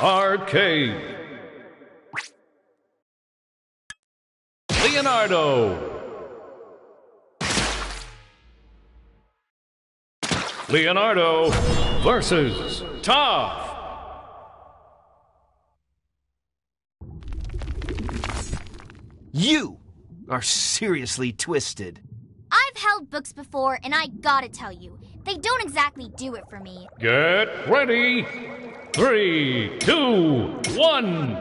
Arcade. Leonardo. Leonardo versus Toph. You are seriously twisted. I've held books before, and I gotta tell you, they don't exactly do it for me. Get ready. Three, two, one.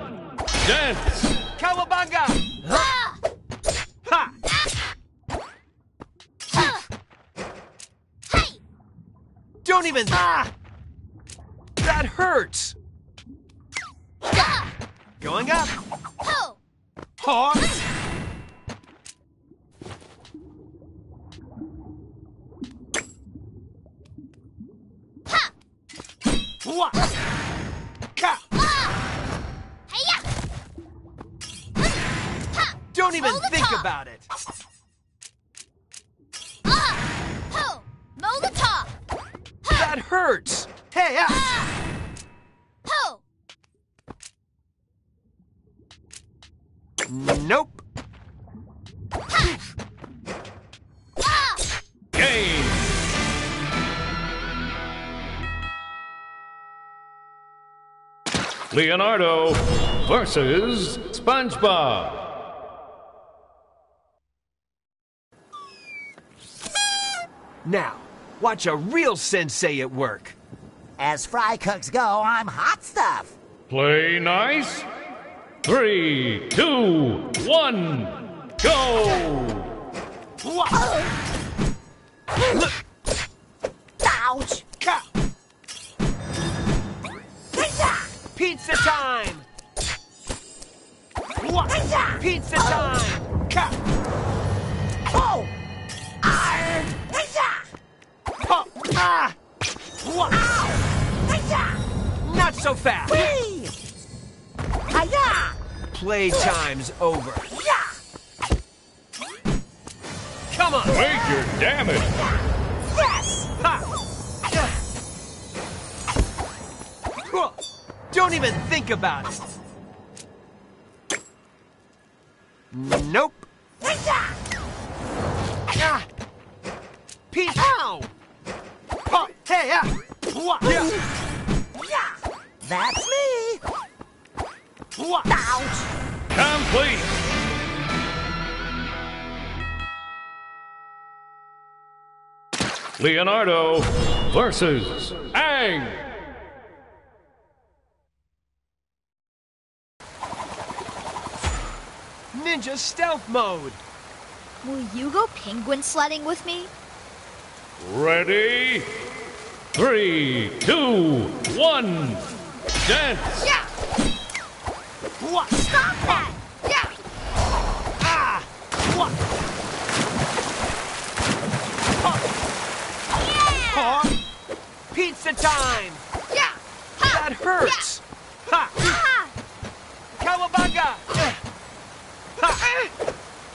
Dance. Cowabunga! Ah! Ha! Ah! Hey! Don't even. Ah! That hurts. Ah! Going up. Ho! Huh? Ha! Ka-! Don't even think about it. Ah! Ho! Molotov! Ha! That hurts. Hey, ah! Nope. Leonardo versus SpongeBob. Now, watch a real sensei at work. As fry cooks go, I'm hot stuff. Play nice. Three, two, one, go. Wha- Pizza time! Wha- Pizza time! Ka- Oh! Arr! Hiya! ha- Ah! Wha- Hiya! Not so fast! Whee! Hiya! Playtime's over. Yeah! Come on! Major damage. Don't even think about it. Nope. Hiya! Ah. Pete. Ow! Hey, ah. Yeah. Yeah! That's me! Wha- Ouch! Complete. Leonardo versus Aang. Ninja stealth mode. Will you go penguin sledding with me? Ready? Three, two, one. Dance. Yeah! Wha- Stop that! Yeah! Ah! Wha- Yeah! Huh? Pizza time. Yeah! Ha! That hurts. Ha! Ha! Cowabunga! Ha!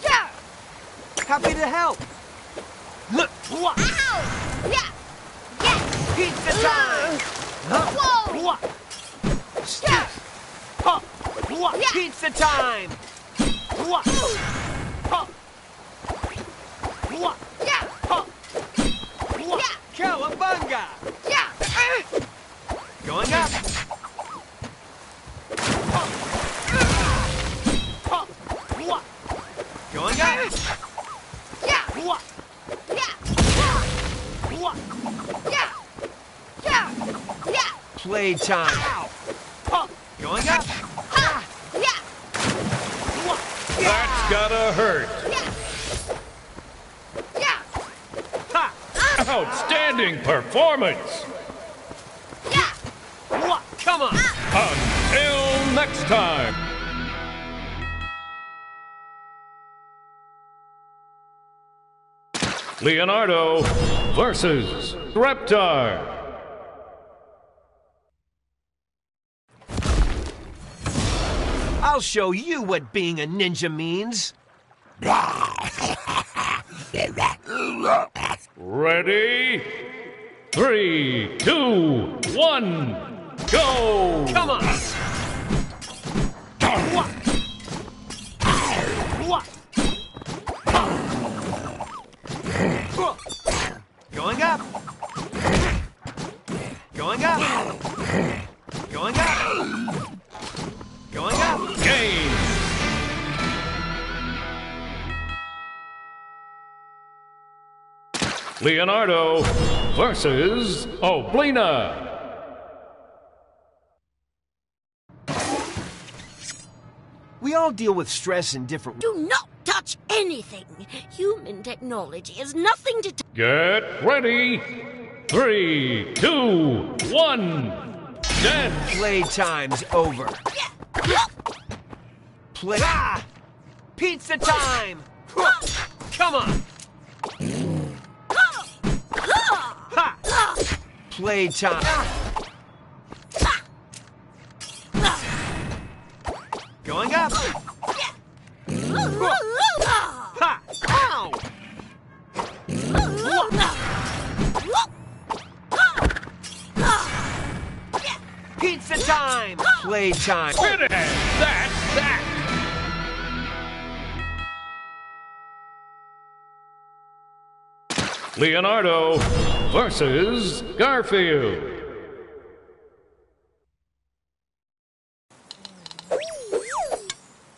Yeah! Happy to help. Look. what? Ow! Yeah! Yes! Pizza time. Whoa! Wha- Yeah! Ha! Wha- Yeah. Pizza time. Wha- Ha! Wha- Yeah! Ha! Wha- Yeah. Cowabunga! Yeah! Going up. Ha! Ha! Wha- Going up. Playtime. Ow! Going up. Ha! Yeah! That's gotta hurt. Yeah! Yeah! Ha! Outstanding performance. Yeah! Come on. Until next time. Leonardo versus Reptar. I'll show you what being a ninja means. Ready? Three, two, one. go! Come on! What? Leonardo versus Oblina. We all deal with stress in different Do not touch anything. Human technology is nothing to touch. Get ready. Three, two, one. Dance! Playtime's over. Play. Ah! Pizza time! Come on! Playtime. Going up. Pizza time! Playtime. Finish! Leonardo versus Garfield.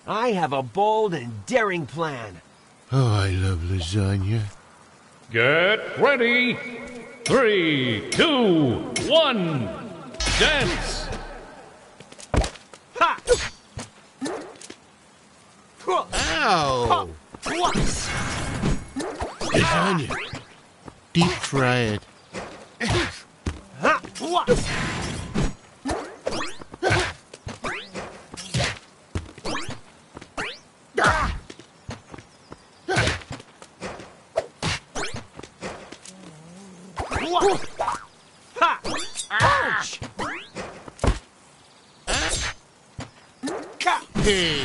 I have a bold and daring plan. Oh, I love lasagna. Get ready. Three, two, one. Dance! Ha! Ow! Lasagna. Deep fry it. Ha! Ha! Ouch! Ka! Hey!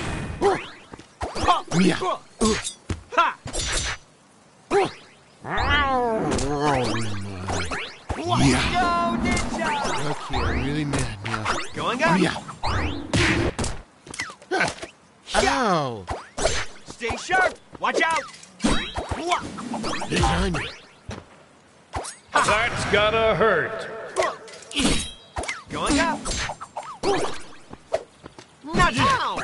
Ha! Meow. Ha! Yeah. Go, ninja! Okay, I'm really mad now. Going up. Meow. Ow! Stay sharp. Watch out. Hey, Lasagna. That's gotta hurt. Going up. Nudge. Ow!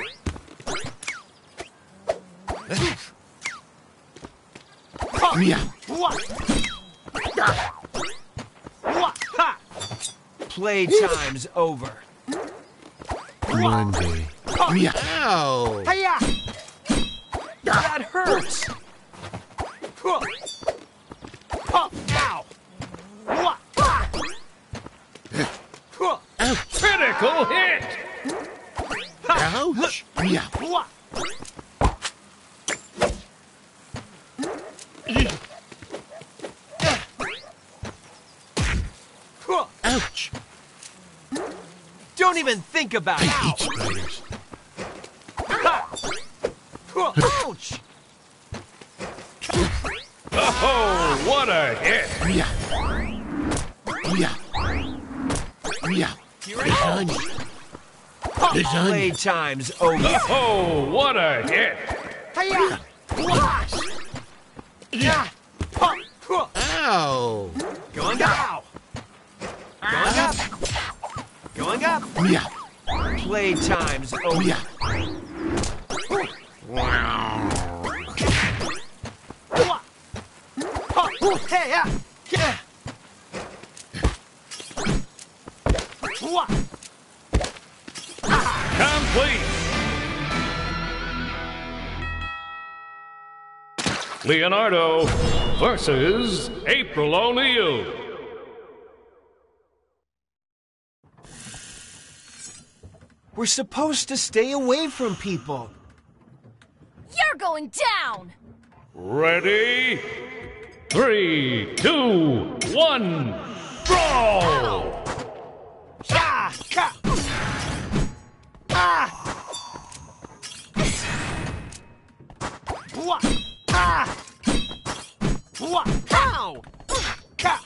Meow. Ha! Playtime's over. Monday. Meow. Ow! That hurts. Huh. Huh. Ow! Wha- Ah! Huh. Ouch! Critical hit! Ouch! Meow. Wha- Huh. Don't even think about it. I hate spiders. Ouch! Oh, what a hit! Meow. Meow. Meow. Lasagna. Lasagna. Playtime's over. Oh, what a hit! Hiya! Wha- Yeah! Huh. Huh. Ow! Going up. Going up. Going up. Meow. Playtime's over. Meow. Wha- Hey, yeah. Yeah. Complete! Leonardo versus April O'Neil. We're supposed to stay away from people. You're going down! Ready? Three, two, one, brawl! Ah! Ka! Ah! Wha- Ah! Wha- Ow! Ka!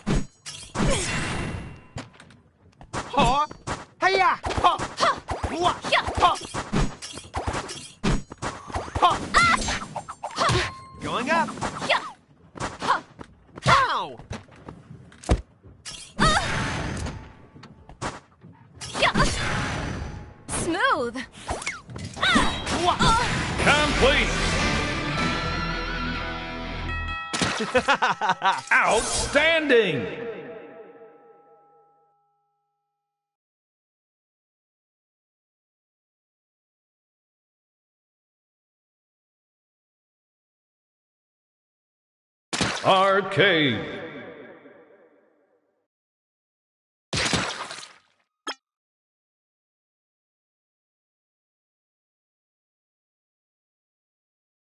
Huh? Hiya! Ha! Wha- Ha! Ha! Going up. Ow! Smooth. Complete. Outstanding. Arcade.